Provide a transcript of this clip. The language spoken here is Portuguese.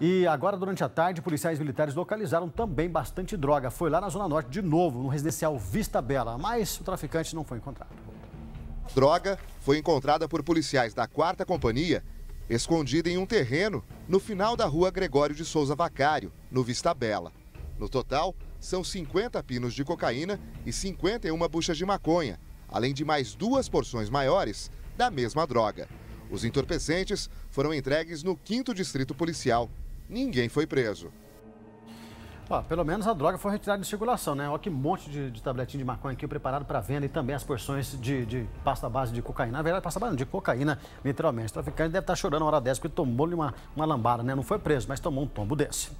E agora, durante a tarde, policiais militares localizaram também bastante droga. Foi lá na Zona Norte, de novo, no residencial Vista Bela, mas o traficante não foi encontrado. Droga foi encontrada por policiais da 4 Companhia, escondida em um terreno no final da rua Gregório de Souza Vacário, no Vista Bela. No total, são 50 pinos de cocaína e 51 buchas de maconha, além de mais duas porções maiores da mesma droga. Os entorpecentes foram entregues no 5 Distrito Policial ninguém foi preso. Ó, pelo menos a droga foi retirada de circulação, né? Olha que monte de, de tabletinho de maconha aqui preparado para venda e também as porções de, de pasta base de cocaína. Na verdade, pasta base de cocaína, literalmente. O traficante deve estar chorando uma hora dessa porque tomou-lhe uma, uma lambada, né? Não foi preso, mas tomou um tombo desse.